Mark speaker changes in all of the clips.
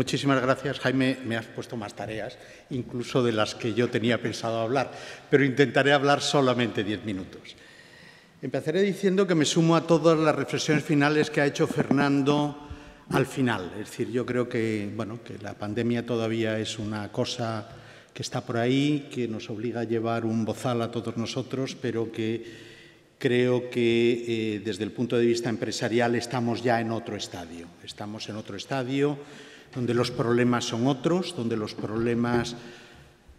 Speaker 1: Muchísimas gracias, Jaime. Me has puesto más tareas, incluso de las que yo tenía pensado hablar, pero intentaré hablar solamente diez minutos. Empezaré diciendo que me sumo a todas las reflexiones finales que ha hecho Fernando al final. Es decir, yo creo que, bueno, que la pandemia todavía es una cosa que está por ahí, que nos obliga a llevar un bozal a todos nosotros, pero que creo que eh, desde el punto de vista empresarial estamos ya en otro estadio. Estamos en otro estadio donde los problemas son otros, donde los problemas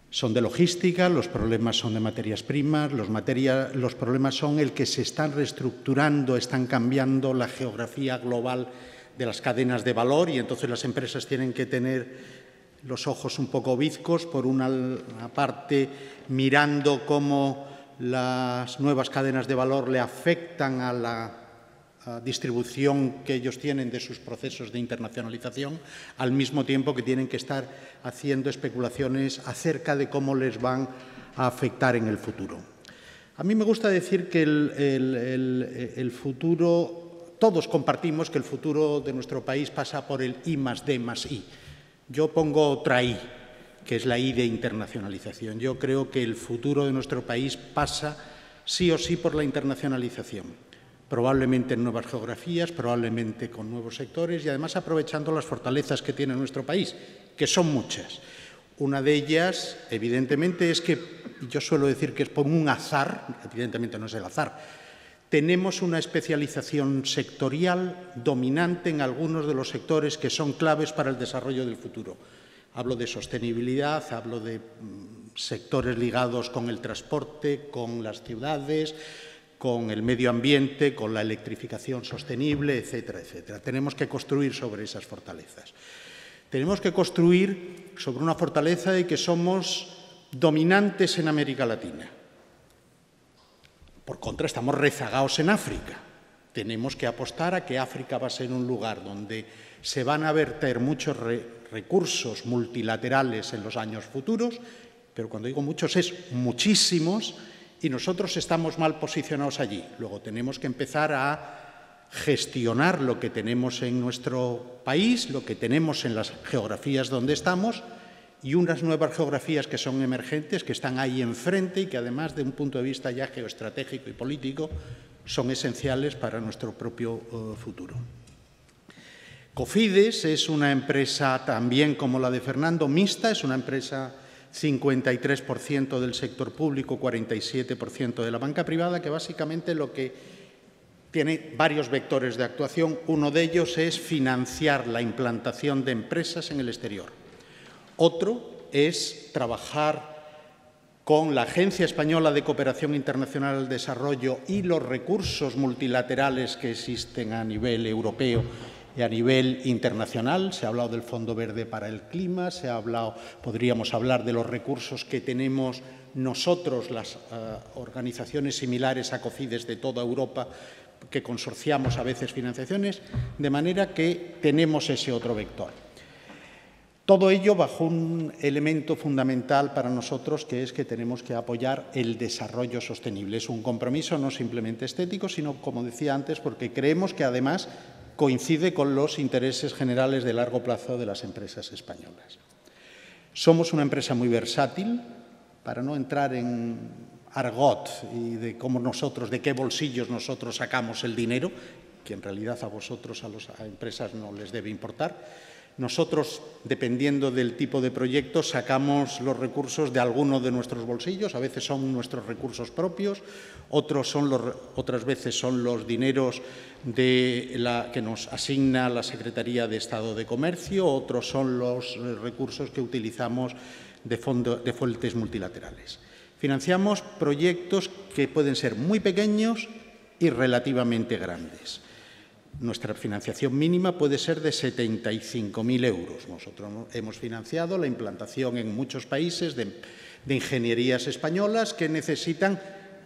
Speaker 1: son de logística, los problemas son de materias primas, los, los, problemas son el que se están reestructurando, están cambiando la geografía global de las cadenas de valor y entonces las empresas tienen que tener los ojos un poco bizcos, por una parte mirando cómo las nuevas cadenas de valor le afectan a la distribución que ellos tienen de sus procesos de internacionalización, al mismo tiempo que tienen que estar haciendo especulaciones acerca de cómo les van a afectar en el futuro. A mí me gusta decir que el, futuro, todos compartimos que el futuro de nuestro país pasa por el I más D más I. Yo pongo otra I, que es la I de internacionalización. Yo creo que el futuro de nuestro país pasa sí o sí por la internacionalización probablemente en nuevas geografías, probablemente con nuevos sectores y además aprovechando las fortalezas que tiene nuestro país, que son muchas. Una de ellas, evidentemente, es que, yo suelo decir que es por un azar, evidentemente no es el azar, tenemos una especialización sectorial dominante en algunos de los sectores que son claves para el desarrollo del futuro. Hablo de sostenibilidad, hablo de mm, sectores ligados con el transporte, con las ciudades, con el medio ambiente, con la electrificación sostenible, etcétera, etcétera. Tenemos que construir sobre esas fortalezas. Tenemos que construir sobre una fortaleza de que somos dominantes en América Latina. Por contra, estamos rezagados en África. Tenemos que apostar a que África va a ser un lugar donde se van a verter muchos recursos multilaterales en los años futuros, pero cuando digo muchos es muchísimos, y nosotros estamos mal posicionados allí. Luego tenemos que empezar a gestionar lo que tenemos en nuestro país, lo que tenemos en las geografías donde estamos y unas nuevas geografías que son emergentes, que están ahí enfrente y que además de un punto de vista ya geoestratégico y político son esenciales para nuestro propio uh, futuro. Cofides es una empresa también como la de Fernando, mixta, es una empresa 53% del sector público, 47% de la banca privada, que básicamente lo que tiene varios vectores de actuación. Uno de ellos es financiar la implantación de empresas en el exterior. Otro es trabajar con la Agencia Española de Cooperación Internacional al Desarrollo y los recursos multilaterales que existen a nivel europeo y a nivel internacional se ha hablado del Fondo Verde para el Clima, se ha hablado, podríamos hablar de los recursos que tenemos nosotros, las uh, organizaciones similares a COFIDES de toda Europa, que consorciamos a veces financiaciones, de manera que tenemos ese otro vector. Todo ello bajo un elemento fundamental para nosotros, que es que tenemos que apoyar el desarrollo sostenible. Es un compromiso no simplemente estético, sino, como decía antes, porque creemos que además coincide con los intereses generales de largo plazo de las empresas españolas. Somos una empresa muy versátil, para no entrar en argot y de cómo nosotros, de qué bolsillos nosotros sacamos el dinero, que en realidad a vosotros, a las empresas, no les debe importar. Nosotros, dependiendo del tipo de proyecto, sacamos los recursos de alguno de nuestros bolsillos, a veces son nuestros recursos propios, otras veces son los dineros de la, que nos asigna la Secretaría de Estado de Comercio, otros son los eh, recursos que utilizamos de, fondo, de fuentes multilaterales. Financiamos proyectos que pueden ser muy pequeños y relativamente grandes. Nuestra financiación mínima puede ser de 75.000 euros. Nosotros hemos financiado la implantación en muchos países de, ingenierías españolas que necesitan,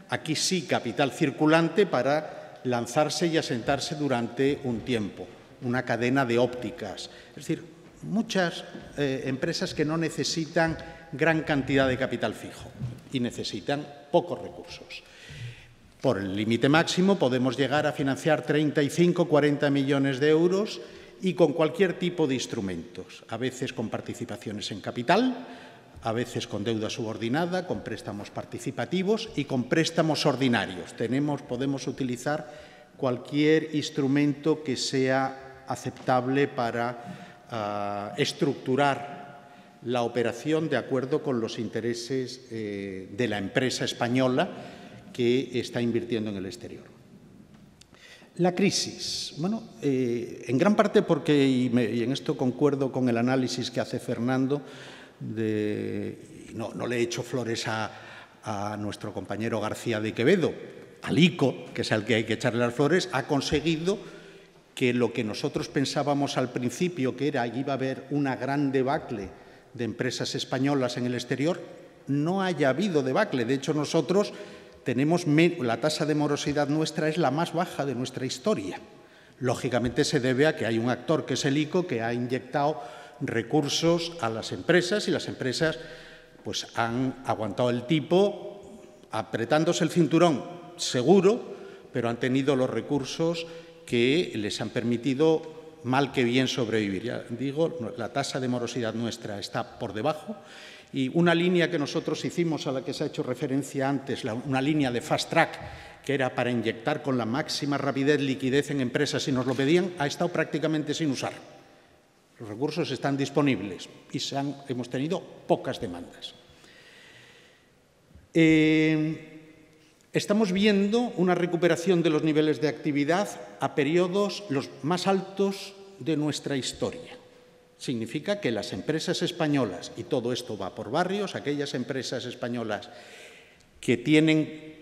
Speaker 1: aquí sí, capital circulante para lanzarse y asentarse durante un tiempo, una cadena de ópticas. Es decir, muchas eh, empresas que no necesitan gran cantidad de capital fijo y necesitan pocos recursos. Por el límite máximo podemos llegar a financiar 35, 40 millones de euros y con cualquier tipo de instrumentos, a veces con participaciones en capital, a veces con deuda subordinada, con préstamos participativos y con préstamos ordinarios. Tenemos, podemos utilizar cualquier instrumento que sea aceptable para uh, estructurar la operación de acuerdo con los intereses eh, de la empresa española que está invirtiendo en el exterior. La crisis. Bueno, eh, en gran parte porque, y, en esto concuerdo con el análisis que hace Fernando, de, no, no, le he hecho flores a, a, nuestro compañero García de Quevedo, al ICO, que es al que hay que echarle las flores, ha conseguido que lo que nosotros pensábamos al principio, que era que iba a haber una gran debacle de empresas españolas en el exterior, no haya habido debacle. De hecho, nosotros tenemos la tasa de morosidad nuestra es la más baja de nuestra historia. Lógicamente se debe a que hay un actor que es el ICO que ha inyectado recursos a las empresas y las empresas pues han aguantado el tipo apretándose el cinturón seguro, pero han tenido los recursos que les han permitido mal que bien sobrevivir. Digo, la tasa de morosidad nuestra está por debajo y una línea que nosotros hicimos, a la que se ha hecho referencia antes, una línea de fast track, que era para inyectar con la máxima rapidez liquidez en empresas si nos lo pedían, ha estado prácticamente sin usar. Los recursos están disponibles y hemos tenido pocas demandas. Eh, Estamos viendo una recuperación de los niveles de actividad a periodos los más altos de nuestra historia. Significa que las empresas españolas, y todo esto va por barrios, aquellas empresas españolas que tienen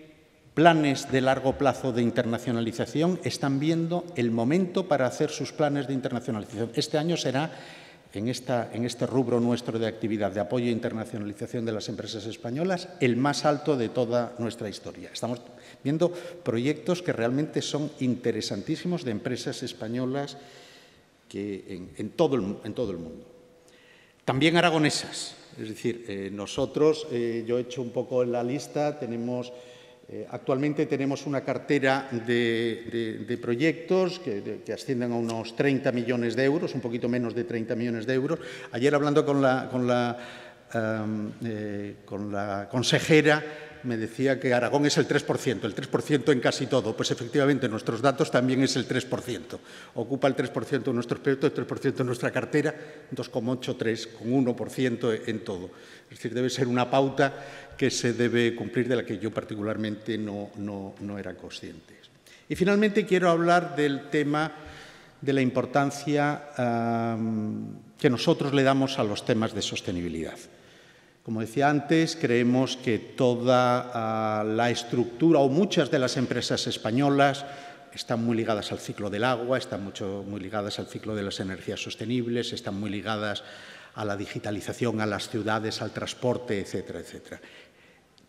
Speaker 1: planes de largo plazo de internacionalización, están viendo el momento para hacer sus planes de internacionalización. Este año será en, esta, en, este rubro nuestro de actividad de apoyo e internacionalización de las empresas españolas, el más alto de toda nuestra historia. Estamos viendo proyectos que realmente son interesantísimos de empresas españolas que en, todo, el, en todo, el, mundo. También aragonesas, es decir, eh, nosotros, eh, yo he hecho un poco en la lista, tenemos eh, actualmente tenemos una cartera de, de, proyectos que, que, ascienden a unos 30 millones de euros, un poquito menos de 30 millones de euros. Ayer hablando con la, con la consejera me decía que Aragón es el 3%, el 3% en casi todo. Pues efectivamente, nuestros datos también es el 3%. Ocupa el 3% de nuestros proyectos, el 3% de nuestra cartera, 2,8, 3, con 1% en todo. Es decir, debe ser una pauta que se debe cumplir de la que yo particularmente no, no, no era consciente. Y finalmente quiero hablar del tema de la importancia que nosotros le damos a los temas de sostenibilidad. Como decía antes, creemos que toda uh, la estructura o muchas de las empresas españolas están muy ligadas al ciclo del agua, están mucho, muy ligadas al ciclo de las energías sostenibles, están muy ligadas a la digitalización, a las ciudades, al transporte, etcétera, etcétera.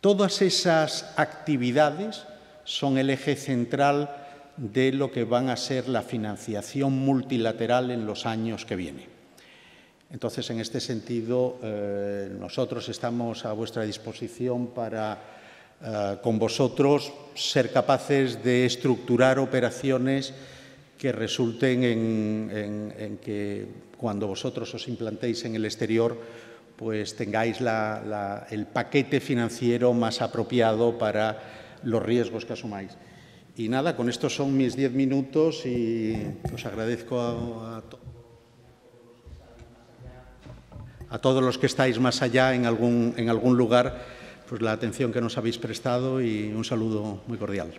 Speaker 1: Todas esas actividades son el eje central de lo que van a ser la financiación multilateral en los años que vienen. Entonces, en este sentido, eh, nosotros estamos a vuestra disposición para, eh, con vosotros, ser capaces de estructurar operaciones que resulten en, que cuando vosotros os implantéis en el exterior pues tengáis el paquete financiero más apropiado para los riesgos que asumáis. Y nada, con esto son mis diez minutos y os agradezco a, a, a, todos los que estáis más allá en algún, lugar pues la atención que nos habéis prestado y un saludo muy cordial.